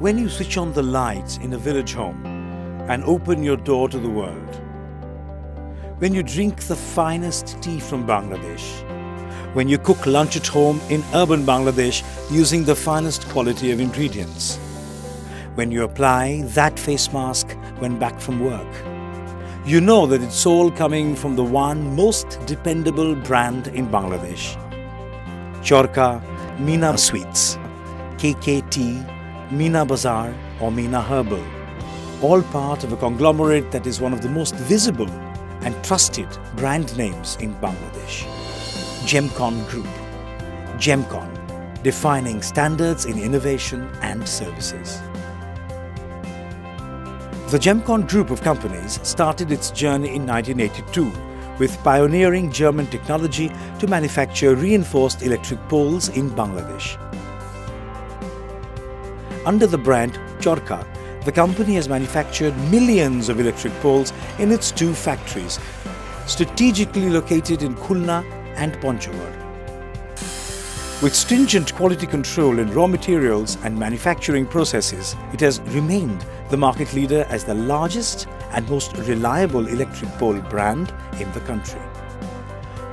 When you switch on the lights in a village home and open your door to the world, when you drink the finest tea from Bangladesh, when you cook lunch at home in urban Bangladesh using the finest quality of ingredients, when you apply that face mask when back from work, you know that it's all coming from the one most dependable brand in Bangladesh. Chorka Meena Sweets, KKT, Meena Bazaar or Meena Herbal, all part of a conglomerate that is one of the most visible and trusted brand names in Bangladesh. Gemcon Group. Gemcon, defining standards in innovation and services. The Gemcon Group of companies started its journey in 1982 with pioneering German technology to manufacture reinforced electric poles in Bangladesh. Under the brand Chorka, the company has manufactured millions of electric poles in its two factories, strategically located in Khulna and Ponchavar. With stringent quality control in raw materials and manufacturing processes, it has remained the market leader as the largest and most reliable electric pole brand in the country.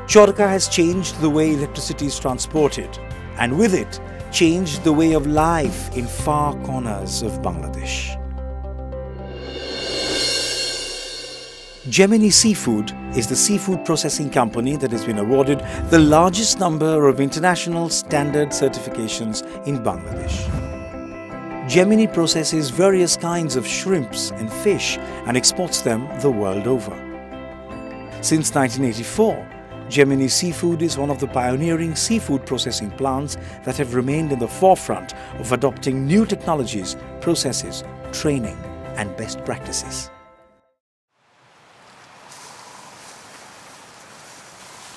Chorka has changed the way electricity is transported and with it changed the way of life in far corners of Bangladesh. Gemini Seafood is the seafood processing company that has been awarded the largest number of international standard certifications in Bangladesh. Gemini processes various kinds of shrimps and fish and exports them the world over. Since 1984, Gemini Seafood is one of the pioneering seafood processing plants that have remained in the forefront of adopting new technologies, processes, training and best practices.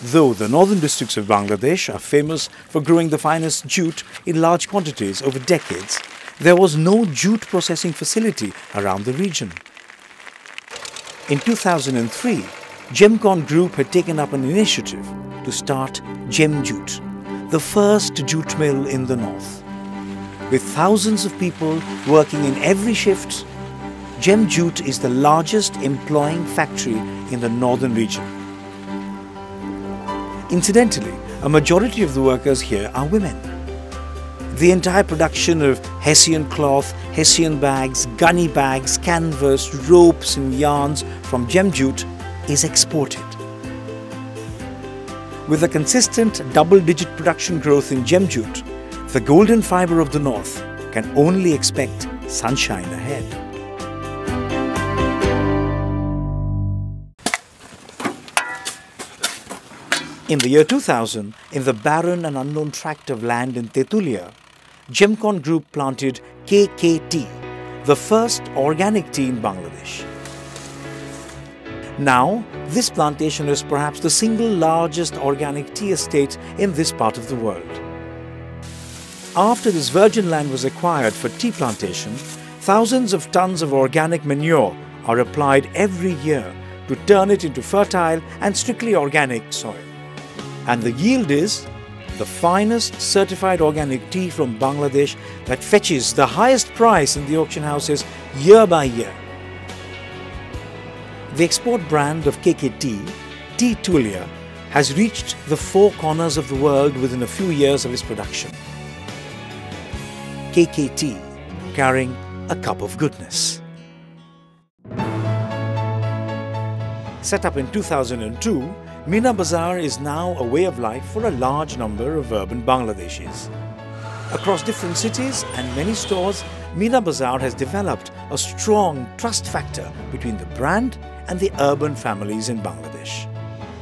Though the northern districts of Bangladesh are famous for growing the finest jute in large quantities over decades, there was no jute processing facility around the region. In 2003, Gemcon Group had taken up an initiative to start Gem Jute, the first jute mill in the north. With thousands of people working in every shift, Gem Jute is the largest employing factory in the northern region. Incidentally, a majority of the workers here are women. The entire production of Hessian cloth, Hessian bags, gunny bags, canvas, ropes and yarns from gem jute is exported. With a consistent double-digit production growth in gem jute, the golden fibre of the north can only expect sunshine ahead. In the year 2000, in the barren and unknown tract of land in Tetulia, Gemcon Group planted KKT, the first organic tea in Bangladesh. Now, this plantation is perhaps the single largest organic tea estate in this part of the world. After this virgin land was acquired for tea plantation, thousands of tons of organic manure are applied every year to turn it into fertile and strictly organic soil and the yield is the finest certified organic tea from Bangladesh that fetches the highest price in the auction houses year by year. The export brand of KKT, Teatulia, has reached the four corners of the world within a few years of its production. KKT, carrying a cup of goodness. Set up in 2002, Meena Bazaar is now a way of life for a large number of urban Bangladeshis. Across different cities and many stores, Meena Bazaar has developed a strong trust factor between the brand and the urban families in Bangladesh.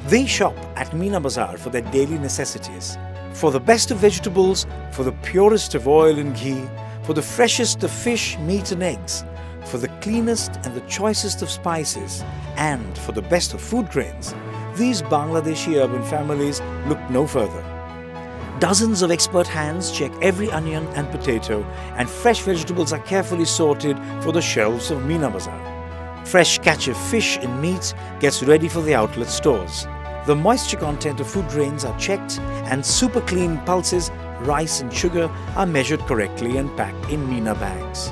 They shop at Meena Bazaar for their daily necessities, for the best of vegetables, for the purest of oil and ghee, for the freshest of fish, meat and eggs, for the cleanest and the choicest of spices, and for the best of food grains these Bangladeshi urban families look no further. Dozens of expert hands check every onion and potato, and fresh vegetables are carefully sorted for the shelves of Meena Bazaar. Fresh catch of fish and meat gets ready for the outlet stores. The moisture content of food grains are checked and super clean pulses, rice and sugar are measured correctly and packed in Meena bags.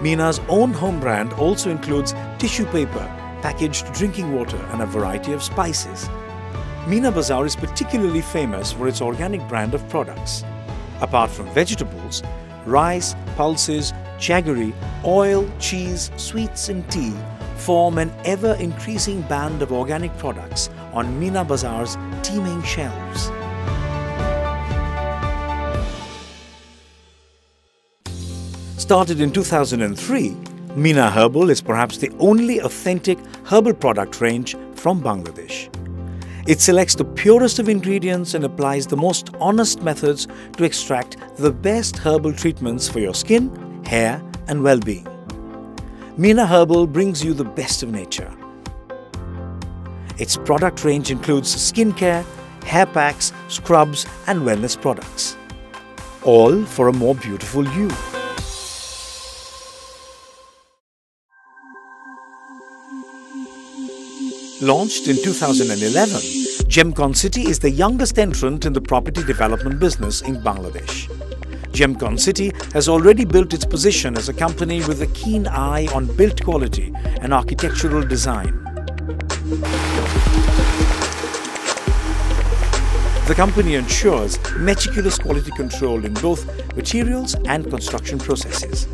Meena's own home brand also includes tissue paper, packaged drinking water and a variety of spices. Meena Bazaar is particularly famous for its organic brand of products. Apart from vegetables, rice, pulses, jaggery, oil, cheese, sweets and tea form an ever-increasing band of organic products on Meena Bazaar's teeming shelves. Started in 2003, Meena Herbal is perhaps the only authentic herbal product range from Bangladesh. It selects the purest of ingredients and applies the most honest methods to extract the best herbal treatments for your skin, hair and well-being. Meena Herbal brings you the best of nature. Its product range includes skincare, hair packs, scrubs and wellness products. All for a more beautiful you. Launched in 2011, Gemcon City is the youngest entrant in the property development business in Bangladesh. Gemcon City has already built its position as a company with a keen eye on built quality and architectural design. The company ensures meticulous quality control in both materials and construction processes.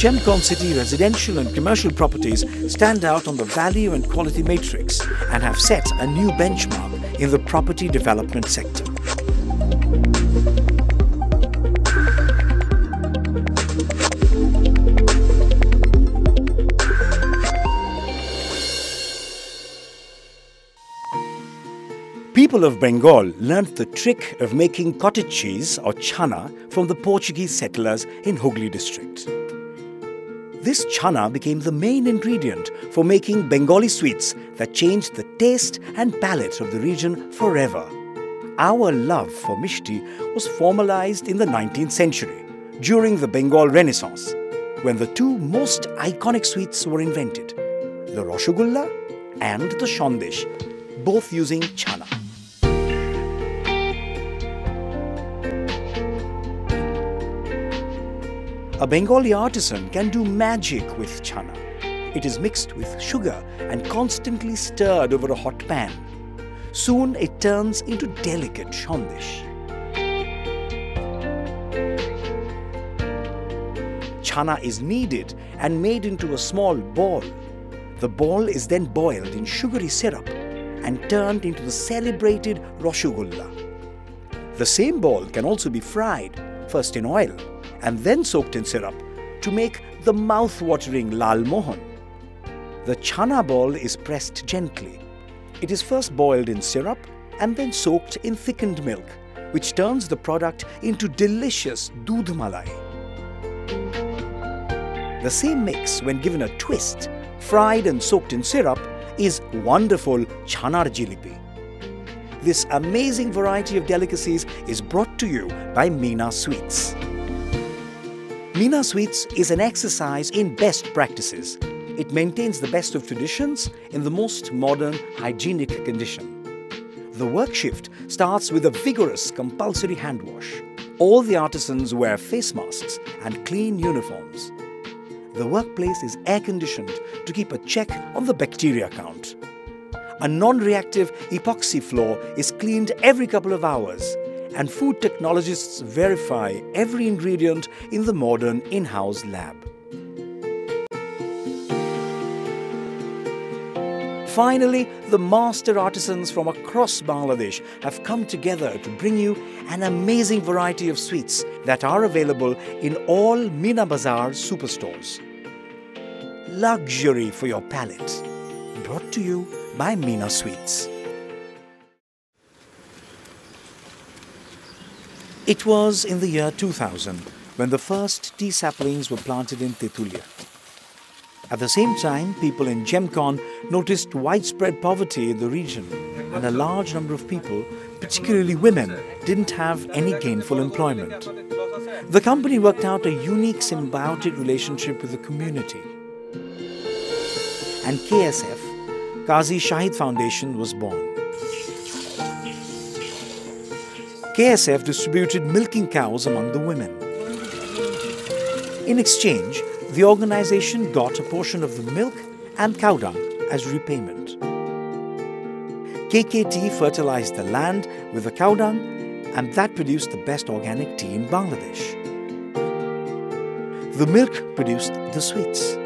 Gemcon City residential and commercial properties stand out on the value and quality matrix and have set a new benchmark in the property development sector. People of Bengal learnt the trick of making cottage cheese or chana from the Portuguese settlers in Hooghly district. This chana became the main ingredient for making Bengali sweets that changed the taste and palate of the region forever. Our love for mishti was formalized in the 19th century during the Bengal Renaissance when the two most iconic sweets were invented, the Rasgulla and the Sandesh, both using chana. A Bengali artisan can do magic with chana. It is mixed with sugar and constantly stirred over a hot pan. Soon it turns into delicate sandesh. Chana is kneaded and made into a small ball. The ball is then boiled in sugary syrup and turned into the celebrated Rasgulla. The same ball can also be fried, first in oil and then soaked in syrup to make the mouth-watering Lal Mohan. The chana ball is pressed gently. It is first boiled in syrup and then soaked in thickened milk, which turns the product into delicious doodh malai. The same mix, when given a twist, fried and soaked in syrup, is wonderful chanar jilipi. This amazing variety of delicacies is brought to you by Meena Sweets. Meena Sweets is an exercise in best practices. It maintains the best of traditions in the most modern, hygienic condition. The work shift starts with a vigorous, compulsory hand wash. All the artisans wear face masks and clean uniforms. The workplace is air conditioned to keep a check on the bacteria count. A non reactive epoxy floor is cleaned every couple of hours and food technologists verify every ingredient in the modern in-house lab. Finally, the master artisans from across Bangladesh have come together to bring you an amazing variety of sweets that are available in all Meena Bazaar superstores. Luxury for your palate. Brought to you by Meena Sweets. It was in the year 2000 when the first tea saplings were planted in Tetulia. At the same time, people in Gemcon noticed widespread poverty in the region and a large number of people, particularly women, didn't have any gainful employment. The company worked out a unique symbiotic relationship with the community. And KSF, Qazi Shahid Foundation was born. KSF distributed milking cows among the women. In exchange, the organization got a portion of the milk and cow dung as repayment. KKT fertilized the land with the cow dung and that produced the best organic tea in Bangladesh. The milk produced the sweets.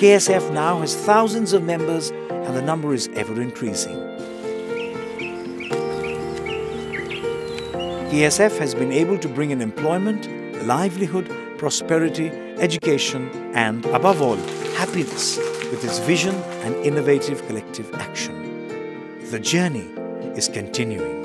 KSF now has thousands of members and the number is ever increasing. KSF has been able to bring in employment, livelihood, prosperity, education, and above all, happiness with its vision and innovative collective action. The journey is continuing.